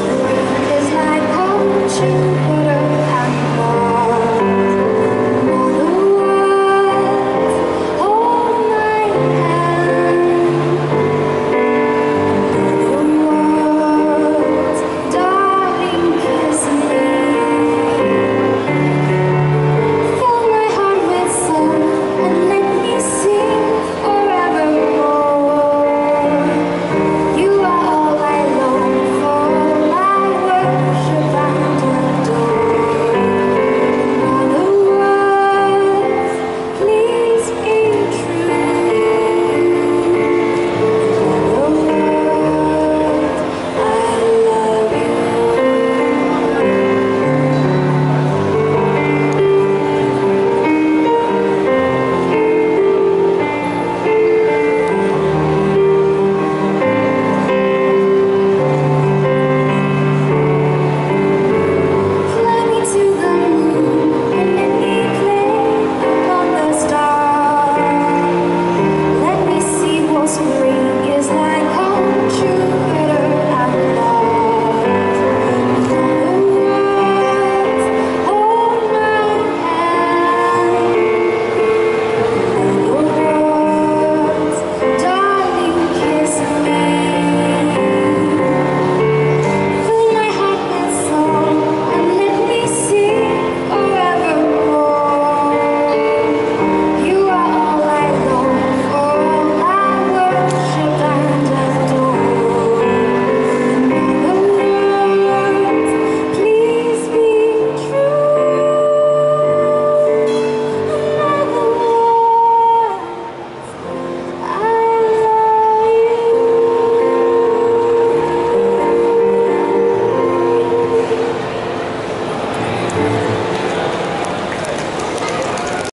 is like poetry